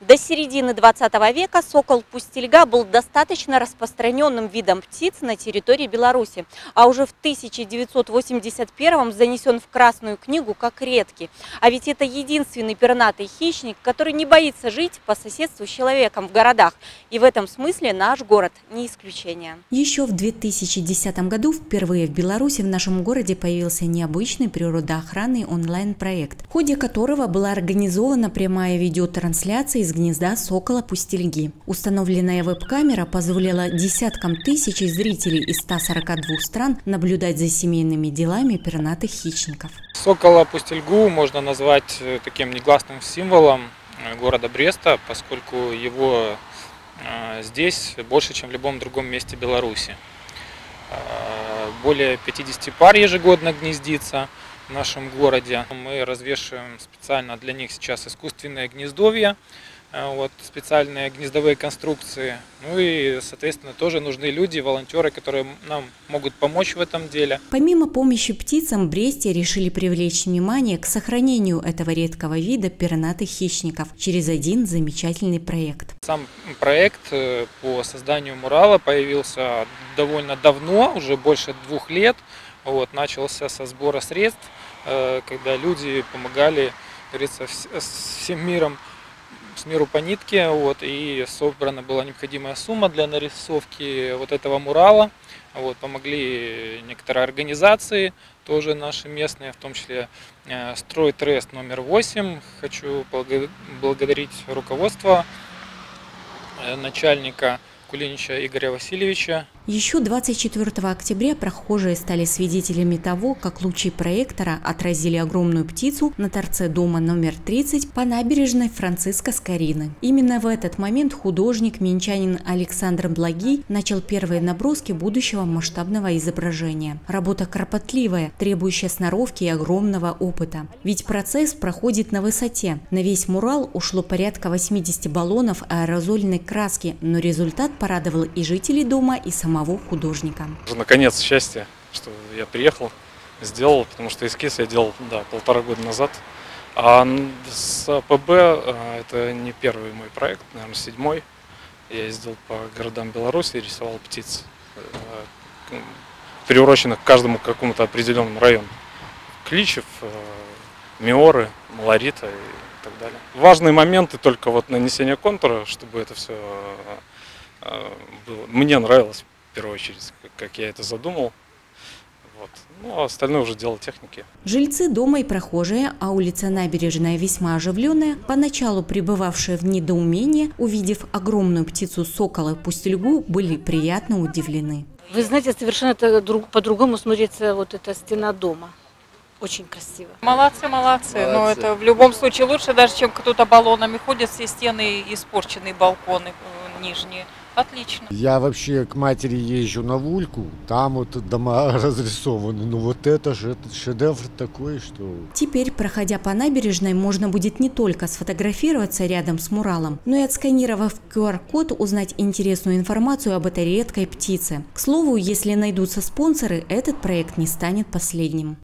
До середины 20 века сокол-пустельга был достаточно распространенным видом птиц на территории Беларуси, а уже в 1981 занесен в Красную книгу как редкий. А ведь это единственный пернатый хищник, который не боится жить по соседству с человеком в городах. И в этом смысле наш город не исключение. Еще в 2010 году впервые в Беларуси в нашем городе появился необычный природоохранный онлайн-проект, в ходе которого была организована прямая видеотрансляция из гнезда сокола-пустельги. Установленная веб-камера позволила десяткам тысяч зрителей из 142 стран наблюдать за семейными делами пернатых хищников. Сокола-пустельгу можно назвать э, таким негласным символом э, города Бреста, поскольку его э, здесь больше, чем в любом другом месте Беларуси. Более 50 пар ежегодно гнездится в нашем городе. Мы развешиваем специально для них сейчас искусственное гнездовье, вот, специальные гнездовые конструкции. Ну и, соответственно, тоже нужны люди, волонтеры, которые нам могут помочь в этом деле. Помимо помощи птицам, Бресте решили привлечь внимание к сохранению этого редкого вида пернатых хищников через один замечательный проект. Сам проект э, по созданию мурала появился довольно давно, уже больше двух лет. Вот, начался со сбора средств, э, когда люди помогали, говорится, всем миром, с миру по нитке, вот, и собрана была необходимая сумма для нарисовки вот этого мурала. Вот, помогли некоторые организации, тоже наши местные, в том числе э, Стройтрест номер 8. Хочу благодарить руководство, э, начальника Кулинича Игоря Васильевича, еще 24 октября прохожие стали свидетелями того, как лучи проектора отразили огромную птицу на торце дома номер 30 по набережной Франциска Скорины. Именно в этот момент художник, минчанин Александр Благий начал первые наброски будущего масштабного изображения. Работа кропотливая, требующая сноровки и огромного опыта. Ведь процесс проходит на высоте. На весь мурал ушло порядка 80 баллонов аэрозольной краски, но результат порадовал и жителей дома, и самого художника. Наконец, счастье, что я приехал, сделал, потому что эскиз я делал да, полтора года назад. А с АПБ э, это не первый мой проект, наверное, седьмой. Я ездил по городам Беларуси, рисовал птиц, э, приуроченных к каждому какому-то определенному району. Кличев, э, Миоры, Малорита и так далее. Важные моменты только вот нанесение контура, чтобы это все было. Мне нравилось в первую очередь, как я это задумал. Вот. Ну, а остальное уже дело техники. Жильцы дома и прохожие, а улица Набережная весьма оживленная, поначалу пребывавшие в недоумении, увидев огромную птицу сокола пустельгу, были приятно удивлены. Вы знаете, совершенно по-другому смотрится вот эта стена дома. Очень красиво. Молодцы, молодцы. молодцы. Но это в любом случае лучше, даже чем кто-то баллонами ходит, все стены испорченные, балконы э, нижние. Отлично. Я вообще к матери езжу на Вульку, там вот дома разрисованы. Ну вот это же шедевр такой, что... Теперь, проходя по набережной, можно будет не только сфотографироваться рядом с муралом, но и отсканировав QR-код узнать интересную информацию об этой редкой птице. К слову, если найдутся спонсоры, этот проект не станет последним.